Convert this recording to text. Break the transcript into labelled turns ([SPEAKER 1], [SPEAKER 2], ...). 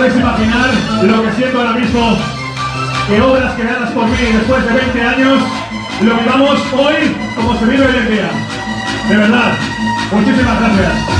[SPEAKER 1] podéis imaginar lo que siento ahora mismo que obras creadas por mí después de 20 años lo vivamos hoy como se vive hoy en día. De verdad, muchísimas gracias.